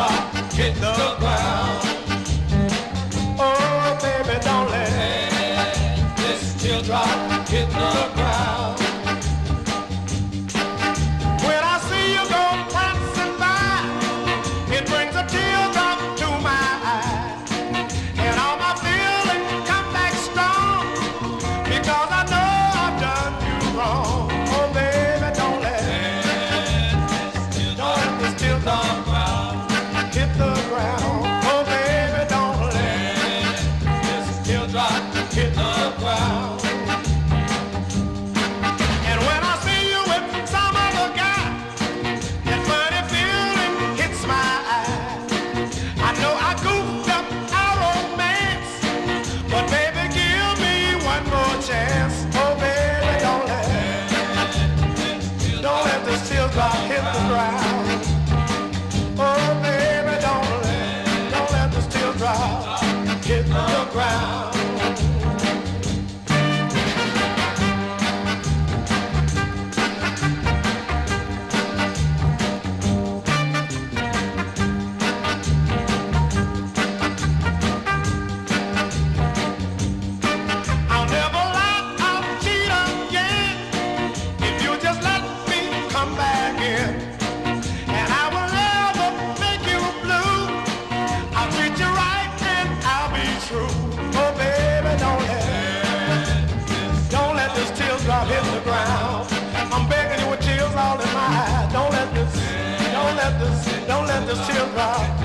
teardrop hit the ground. and the silver.